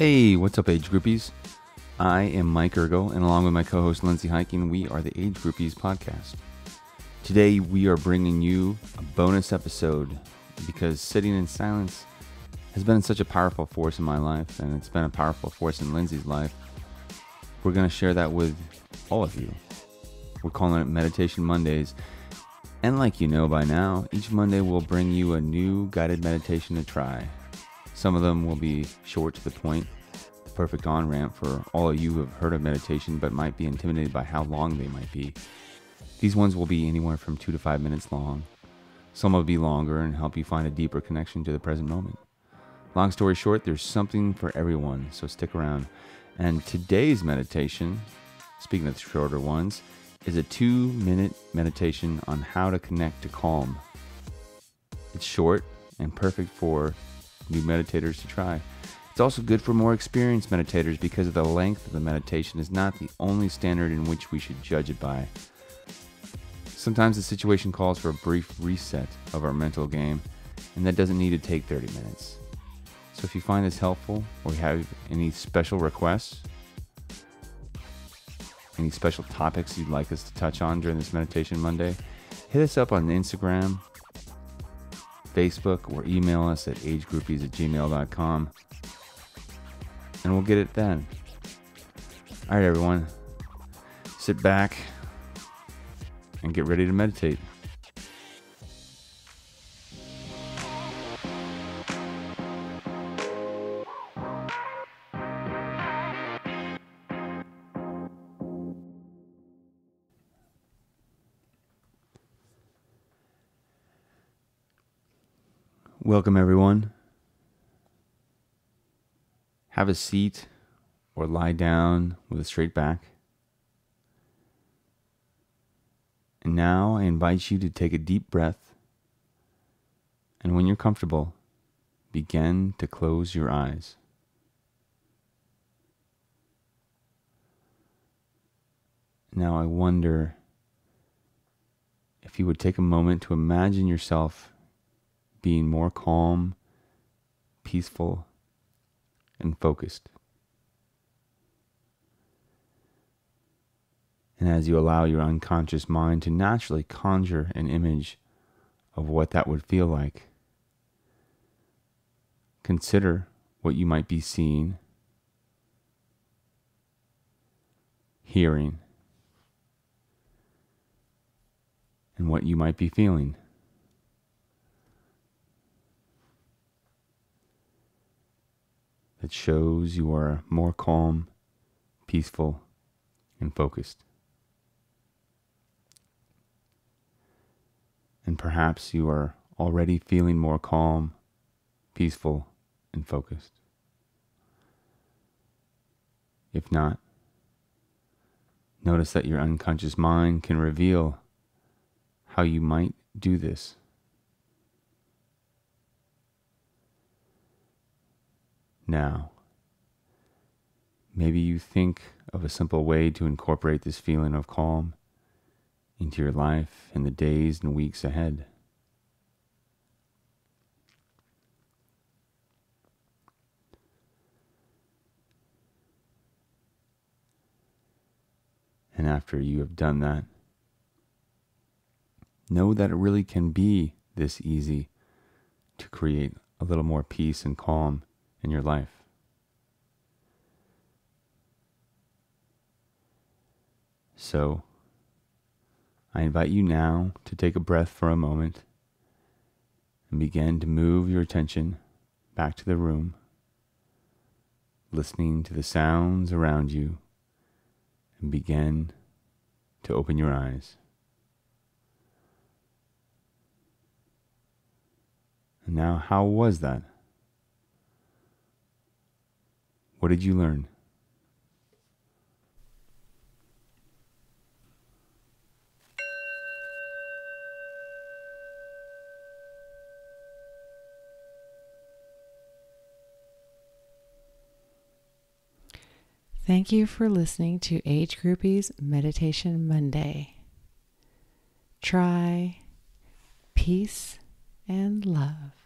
Hey, what's up, age groupies? I am Mike Ergo, and along with my co host Lindsay Hiken, we are the Age Groupies podcast. Today, we are bringing you a bonus episode because sitting in silence has been such a powerful force in my life, and it's been a powerful force in Lindsay's life. We're going to share that with all of you. We're calling it Meditation Mondays. And like you know by now, each Monday we'll bring you a new guided meditation to try. Some of them will be short to the point, the perfect on ramp for all of you who have heard of meditation but might be intimidated by how long they might be. These ones will be anywhere from two to five minutes long. Some will be longer and help you find a deeper connection to the present moment. Long story short, there's something for everyone, so stick around. And today's meditation, speaking of the shorter ones, is a two minute meditation on how to connect to calm. It's short and perfect for new meditators to try. It's also good for more experienced meditators because the length of the meditation is not the only standard in which we should judge it by. Sometimes the situation calls for a brief reset of our mental game, and that doesn't need to take 30 minutes. So if you find this helpful or you have any special requests, any special topics you'd like us to touch on during this Meditation Monday, hit us up on Instagram, Facebook, or email us at agegroupies at gmail.com and we'll get it then. All right, everyone, sit back and get ready to meditate. Welcome, everyone. Have a seat or lie down with a straight back. And now I invite you to take a deep breath. And when you're comfortable, begin to close your eyes. Now I wonder if you would take a moment to imagine yourself being more calm, peaceful, and focused. And as you allow your unconscious mind to naturally conjure an image of what that would feel like, consider what you might be seeing, hearing, and what you might be feeling. That shows you are more calm, peaceful, and focused. And perhaps you are already feeling more calm, peaceful, and focused. If not, notice that your unconscious mind can reveal how you might do this. Now. Maybe you think of a simple way to incorporate this feeling of calm into your life in the days and weeks ahead. And after you have done that, know that it really can be this easy to create a little more peace and calm in your life. So, I invite you now to take a breath for a moment and begin to move your attention back to the room, listening to the sounds around you, and begin to open your eyes. And now, how was that? What did you learn? Thank you for listening to Age Groupies Meditation Monday. Try peace and love.